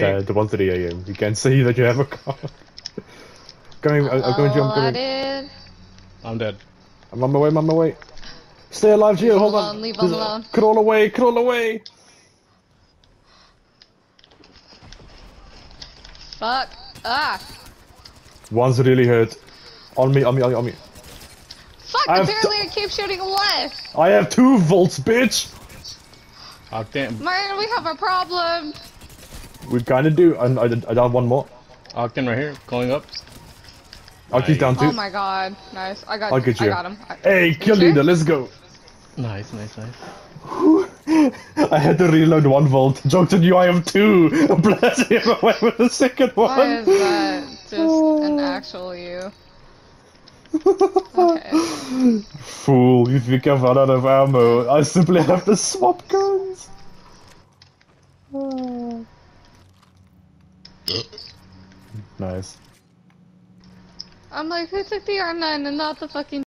The, the 1:30 a.m. You can see that you have a car. going, I'm, I'm going to jump. Oh, I Going, did. I'm dead. I'm on my way. I'm on my way. Stay alive, Gio. him Hold alone, on. leave him Just alone. Crawl away. Crawl away. Fuck. Ah. One's really hurt. On me. On me. On me. On me. Fuck, I've apparently I keep shooting away. I have two volts, bitch. Octane, Man, we have a problem. We kind of do. And I, I, I down one more. Octane right here, going up. Oh, I'll keep down two. Oh my god. Nice. I got I'll get I you. got him. I- Hey, kill sure? leader. Let's go. Nice, nice, nice. I had to reload one volt. Joke to you, I have two. Blast him away with the second one. Why is that just an actual you? Okay. Fool, you think I've run out of ammo. I simply have to swap guns. Nice. I'm like, who took the R9 and not the fucking